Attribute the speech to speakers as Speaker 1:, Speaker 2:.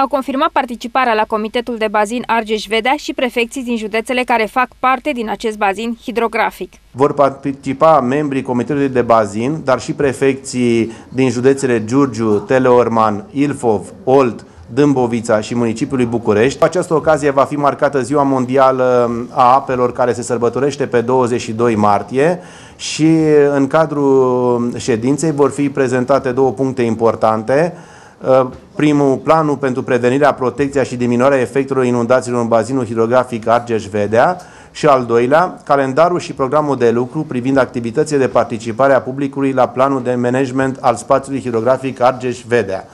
Speaker 1: Au confirmat participarea la Comitetul de Bazin Argeș-Vedea și prefecții din județele care fac parte din acest bazin hidrografic.
Speaker 2: Vor participa membrii Comitetului de Bazin, dar și prefecții din județele Giurgiu, Teleorman, Ilfov, Olt, Dâmbovița și municipiului București. Această ocazie va fi marcată Ziua Mondială a Apelor care se sărbătorește pe 22 martie și în cadrul ședinței vor fi prezentate două puncte importante. Uh, primul, planul pentru prevenirea, protecția și diminuarea efectelor inundațiilor în bazinul hidrografic Argeș-Vedea și al doilea, calendarul și programul de lucru privind activitățile de participare a publicului la planul de management al spațiului hidrografic Argeș-Vedea.